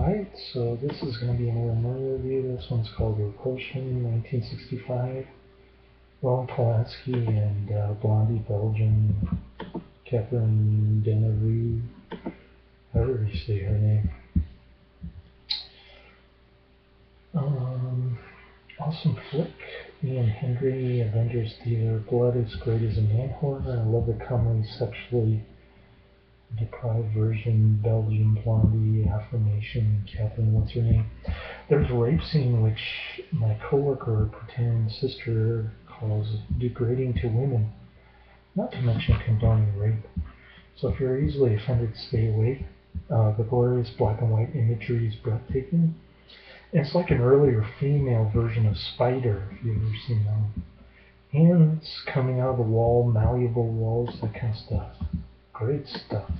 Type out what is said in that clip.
Alright, so this is going to be another murder review. This one's called Repulsion, 1965. Roman Polanski and uh, Blondie Belgian, Catherine Deneuve, however you say her name. Um, awesome flick. Ian Hendry, Avengers Theater, Blood is Great as a Man Horror. I love the comedy sexually deprived version, Belgian Blondie, Affirmation, Catherine, what's her name? There's a rape scene which my coworker, pretend sister, calls degrading to women, not to mention condoning rape. So if you're easily offended, stay away. Uh, the glorious black and white imagery is breathtaking. And it's like an earlier female version of Spider, if you've ever seen them. Hands coming out of the wall, malleable walls, that kind of stuff. Great stuff.